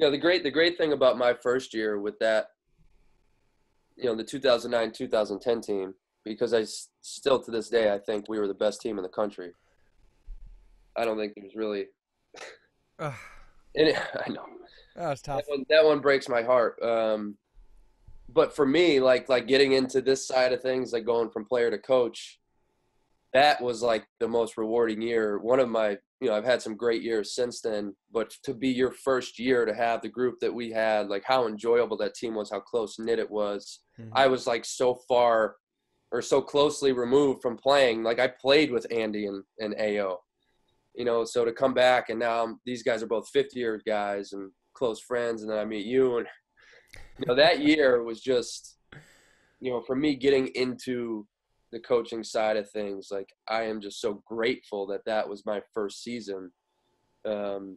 you know the great the great thing about my first year with that you know the 2009 2010 team because I s- still to this day I think we were the best team in the country. I don't think there's really Ugh, I know that was tough. that one, that one breaks my heart. Um, but for me, like like getting into this side of things, like going from player to coach, that was like the most rewarding year. One of my, you know, I've had some great years since then, but to be your first year to have the group that we had, like how enjoyable that team was, how close knit it was. Mhm. I was like so far or so closely removed from playing. Like I played with Andy and, and AO, you know, so to come back and now I'm- these guys are both 50 year guys and close friends. And then I meet you and, you know, that year was just, you know, for me getting into the coaching side of things, like I am just so grateful that that was my first season. Um,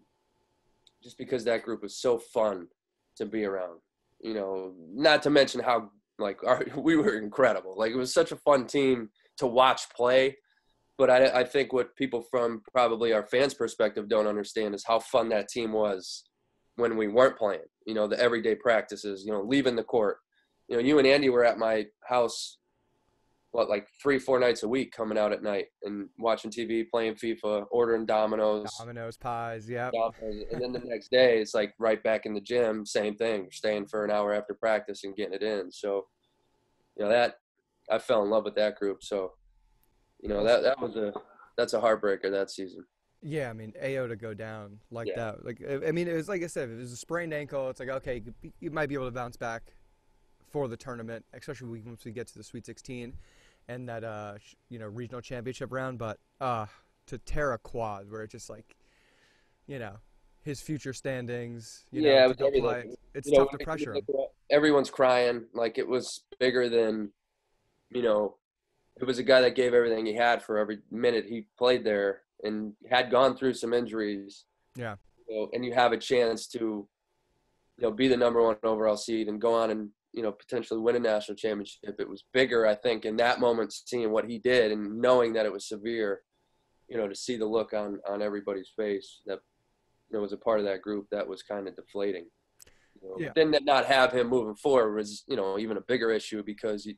just because that group was so fun to be around, you know, not to mention how like our, we were incredible. Like it was such a fun team to watch play. But I, I think what people from probably our fans' perspective don't understand is how fun that team was when we weren't playing. You know, the everyday practices. You know, leaving the court. You know, you and Andy were at my house, what like three, four nights a week, coming out at night and watching TV, playing FIFA, ordering Domino's Domino's pies, yeah and then the next day it's like right back in the gym, same thing, staying for an hour after practice and getting it in. So, you know that I fell in love with that group. So, you know that that was a that's a heartbreaker that season. Yeah, I mean, AO to go down like Yeah. that. Like, I mean, it was like I said, it was a sprained ankle. It's like okay, you, could be- you might be able to bounce back for the tournament, especially once we get to the Sweet 16 and that uh, sh- you know regional championship round. But uh, to Terra quad, where it's just like, you know, his future standings. You Yeah, know, it to was go everything. play, it's You know, tough to pressure him. Everyone's crying. Like it was bigger than, you know, it was a guy that gave everything he had for every minute he played there and had gone through some injuries. Yeah. Know, and you have a chance to, you know, be the number one overall seed and go on and you know potentially win a national championship. It was bigger, I think, in that moment, seeing what he did and knowing that it was severe. You know, to see the look on on everybody's face that you know, was a part of that group that was kind of deflating. You know, Yeah. Then not have him moving forward was, you know, even a bigger issue because, you,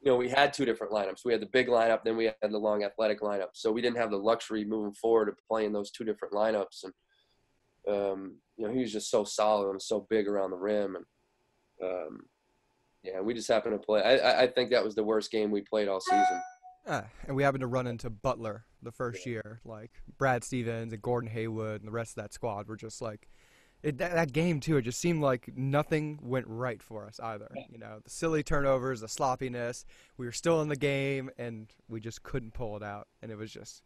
you know, we had two different lineups. We had the big lineup, then we had the long athletic lineup. So we didn't have the luxury moving forward of playing those two different lineups. And, um, you know, he was just so solid and so big around the rim. And, um, yeah, we just happened to play. I, I- think that was the worst game we played all season. Ah, and we happened to run into Butler the first year. Like Brad Stevens and Gordon Hayward and the rest of that squad were just like, it, that, that game too. It just seemed like nothing went right for us either. You know, the silly turnovers, the sloppiness. We were still in the game, and we just couldn't pull it out. And it was just,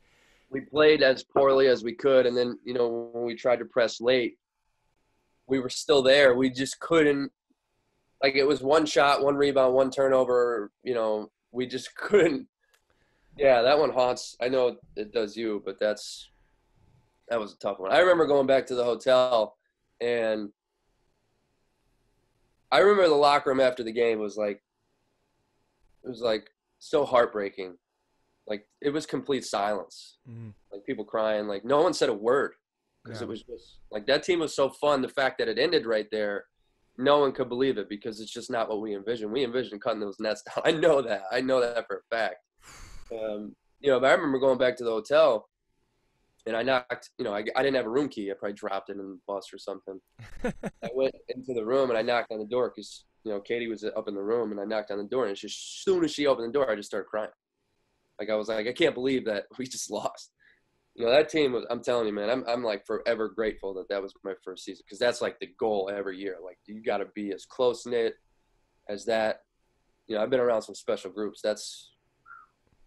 we played as poorly as we could and then you know when we tried to press late we were still there. We just couldn't like it was one shot one rebound one turnover you know we just couldn't. Yeah that one haunts. I know it does you but that's that was a tough one. I remember going back to the hotel and i remember the locker room after the game was like it was like so heartbreaking like it was complete silence. Mm, like people crying like no one said a word. Because Yeah. it was just like that team was so fun the fact that it ended right there no one could believe it because it's just not what we envisioned. We envisioned cutting those nets down. I know that. I know that for a fact. Um, you know but i remember going back to the hotel and i knocked you know I, I didn't have a room key. I probably dropped it in the bus or something. I went into the room and i knocked on the door because you know katie was up in the room and i knocked on the door and just as soon as she opened the door i just started crying like I was like, I can't believe that we just lost. You know, that team was. I'm telling you, man, I'm I'm like forever grateful that that was my first season because that's like the goal every year. Like you got to be as close knit as that. You know, I've been around some special groups. That's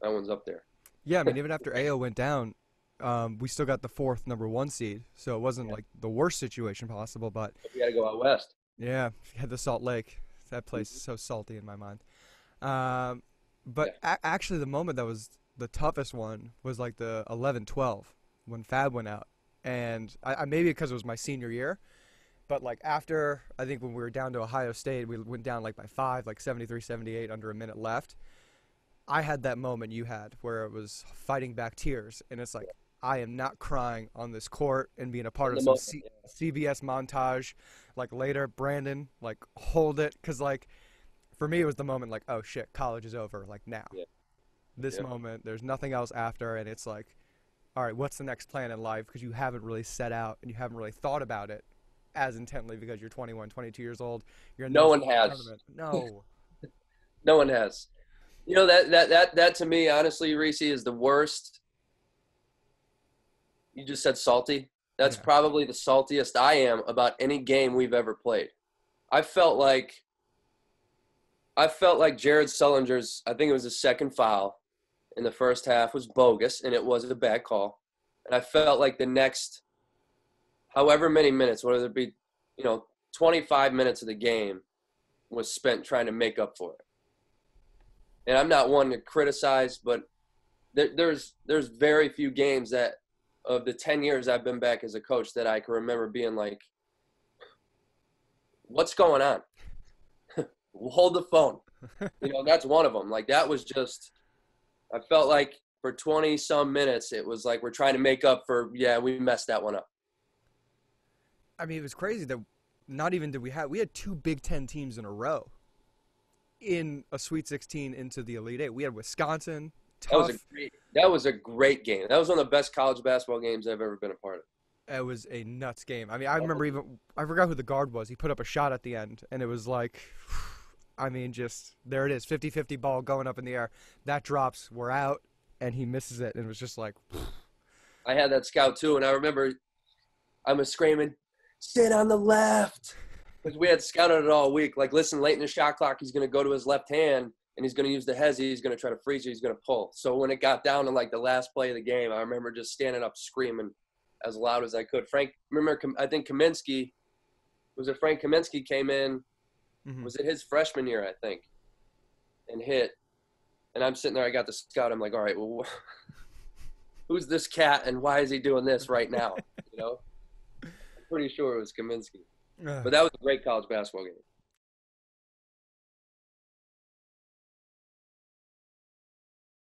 that one's up there. yeah. I mean, even after AO went down, um, we still got the fourth number one seed, so it wasn't like the worst situation possible. But We got to go out west. Yeah, had the Salt Lake. That place is so salty in my mind. Um, but a- actually, the moment that was the toughest one was like the 11-12 when Fab went out, and I, I maybe because it was my senior year, but like after I think when we were down to Ohio State, we went down like by five, like 73-78 under a minute left. I had that moment you had where it was fighting back tears, and it's like I am not crying on this court and being a part In of some moment, C- yeah. CBS montage. Like later, Brandon, like hold it, cause like for me it was the moment like, oh shit, college is over. Like now, Yeah. this Yeah. moment, there's nothing else after, and it's like, all right, what's the next plan in life? Because you haven't really set out and you haven't really thought about it as intently because you're 21, 22 years old. You're No one has. tournament. No. No one has. You know that that that that to me, honestly, Reese is the worst. You just said salty. That's Yeah. probably the saltiest I am about any game we've ever played. I felt like I felt like Jared Sullinger's I think it was the second foul in the first half was bogus and it was a bad call. And I felt like the next however many minutes, whether it be, you know, 25 minutes of the game was spent trying to make up for it and I'm not one to criticize, but there, there's there's very few games that of the ten years I've been back as a coach that I can remember being like, "What's going on? Hold the phone." You know, that's one of them. Like that was just, I felt like for twenty some minutes it was like we're trying to make up for yeah we messed that one up. I mean, it was crazy that not even did we have we had two Big Ten teams in a row in a Sweet 16 into the Elite Eight. We had Wisconsin, That was a great. That was a great game. That was one of the best college basketball games I've ever been a part of. it was a nuts game. I mean, I remember even I forgot who the guard was. He put up a shot at the end, and it was like, I mean, just there it is, 50-50 ball going up in the air. That drops, we're out, and he misses it, and it was just like, I had that scout too, and I remember I was screaming, "Sit on the left," because we had scouted it all week. Like, listen, late in the shot clock, he's going to go to his left hand and he's going to use the hezzy. He's going to try to freeze you. He's going to pull. So when it got down to like the last play of the game, I remember just standing up screaming as loud as I could. Frank, remember, I think Kaminsky was it Frank Kaminsky came in mhm. was it his freshman year, I think, and hit. And I'm sitting there, I got the scout. I'm like, all right, well, who's this cat and why is he doing this right now? You know, I'm pretty sure it was Kaminsky. Ugh. But that was a great college basketball game.